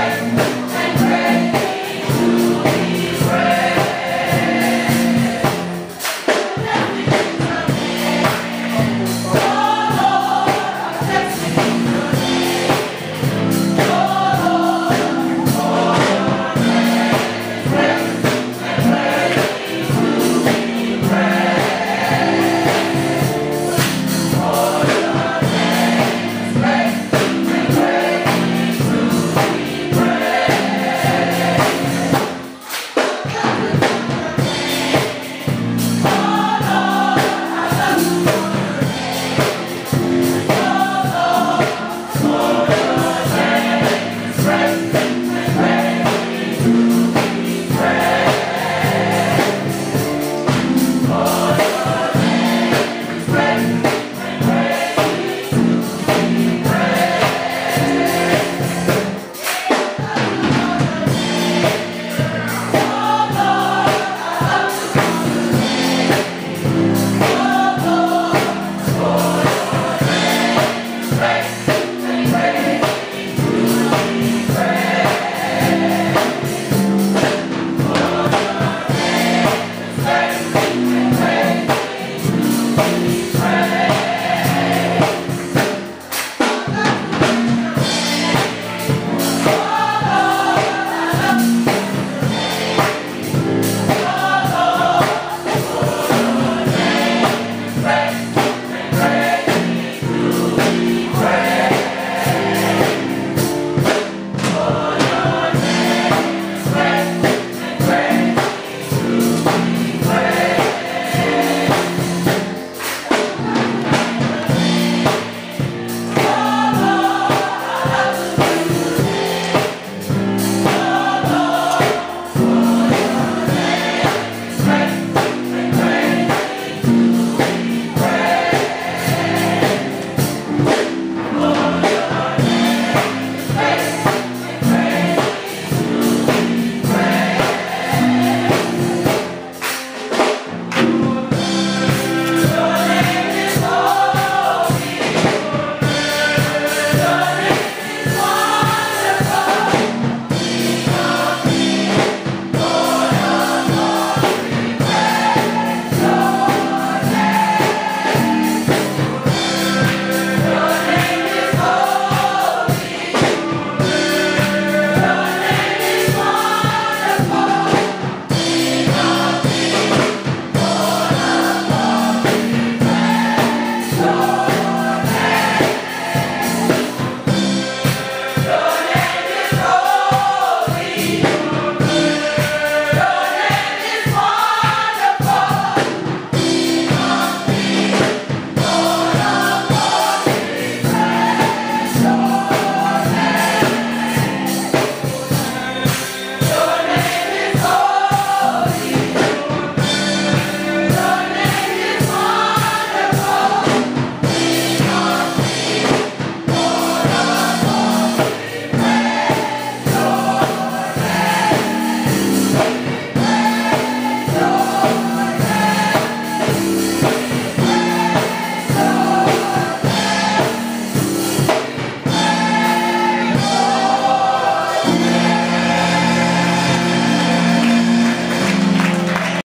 Hey!